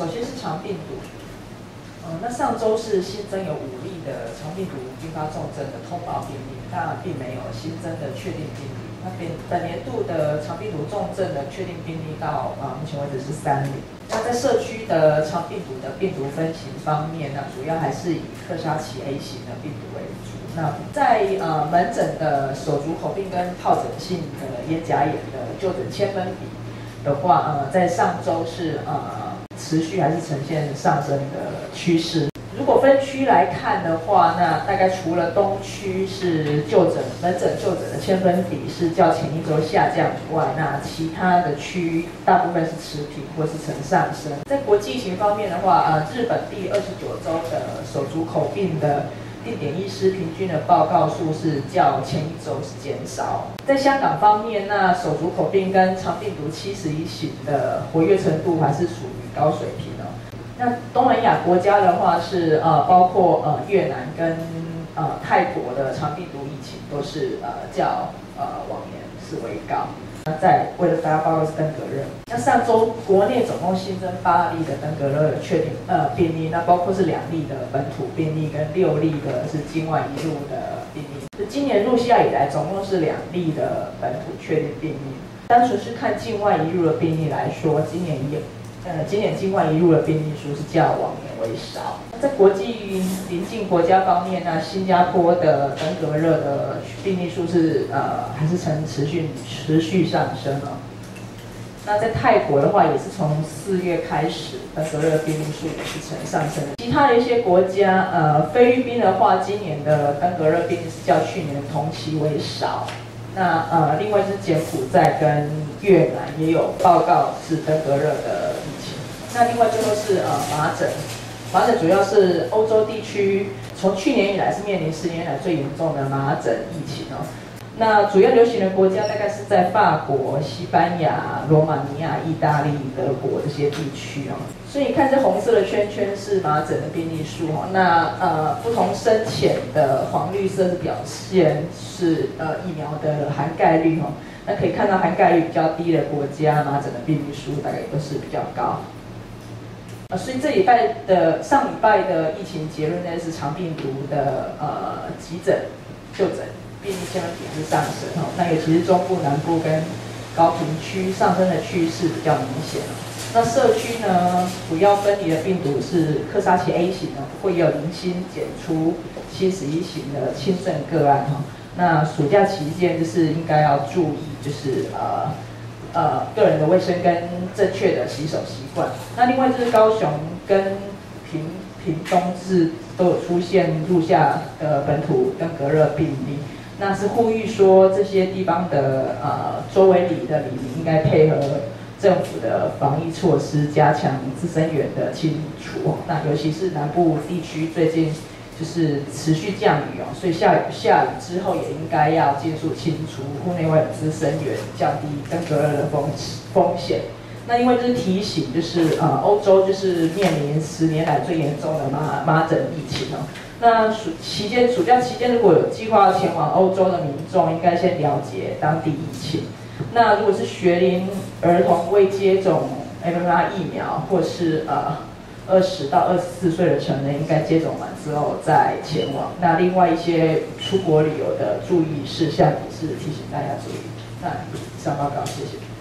首先是肠病毒，呃，那上周是新增有五例的肠病毒并发重症的通报病例，那并没有新增的确定病例。那本本年度的肠病毒重症的确定病例到啊目前为止是三例。那在社区的肠病毒的病毒分型方面呢，主要还是以克沙奇 A 型的病毒为主。那在呃门诊的手足口病跟疱疹性的咽颊炎的就诊千分比的话，呃，在上周是呃持续还是呈现上升的趋势。如果分区来看的话，那大概除了东区是就诊门诊就诊的千分比是较前一周下降以外，那其他的区大部分是持平或是呈上升。在国际型方面的话，呃，日本第二十九周的手足口病的定点医师平均的报告数是较前一周是减少。在香港方面，那手足口病跟肠病毒七十一型的活跃程度还是属于高水平哦。那东南亚国家的话是呃，包括呃越南跟呃泰国的肠病毒疫情都是呃较呃往年是为高。那在为了大家报告是登革热，那上周国内总共新增八例的登革热确定呃病例，那包括是两例的本土病例跟六例的是境外移入的病例。今年入夏以来，总共是两例的本土确定病例。单纯是看境外移入的病例来说，今年有。呃，今年境外移入的病例数是较往年为少。在国际邻近国家方面呢，新加坡的登革热的病例数是呃还是呈持续持续上升了。那在泰国的话，也是从四月开始，登革热病例数也是呈上升。其他的一些国家，呃，菲律宾的话，今年的登革热病例是较去年同期为少。那呃，另外是柬埔寨跟越南也有报告是登革热的疫情。那另外最后是呃麻疹，麻疹主要是欧洲地区从去年以来是面临十年来最严重的麻疹疫情哦。那主要流行的国家大概是在法国、西班牙、罗马尼亚、意大利、德国这些地区哦。所以看这红色的圈圈是麻疹的病例数哦。那呃不同深浅的黄绿色的表现是呃疫苗的含盖率哦。那可以看到含盖率比较低的国家，麻疹的病例数大概都是比较高。啊，所以这礼拜的上礼拜的疫情结论呢是肠病毒的呃急诊就诊。病例千分比是上升哦，那尤其是中部、南部跟高平区上升的趋势比较明显那社区呢，主要分离的病毒是克沙奇 A 型的，会有零星检出七十一型的轻症个案哈。那暑假期间就是应该要注意，就是呃呃个人的卫生跟正确的洗手习惯。那另外就是高雄跟屏屏东是都有出现入夏的本土登革热病例。那是呼吁说，这些地方的呃周围里的里应该配合政府的防疫措施，加强自身源的清除。那尤其是南部地区最近就是持续降雨哦，所以下雨下雨之后也应该要尽速清除户内外的滋生源，降低登革热的风风险。那因为这是提醒，就是呃欧洲就是面临十年来最严重的麻麻疹疫情哦。那暑期间，暑假期间如果有计划前往欧洲的民众，应该先了解当地疫情。那如果是学龄儿童未接种 MMR 疫苗，或是呃二十到二十四岁的成人，应该接种完之后再前往。那另外一些出国旅游的注意事项也是提醒大家注意。那以上报告，谢谢。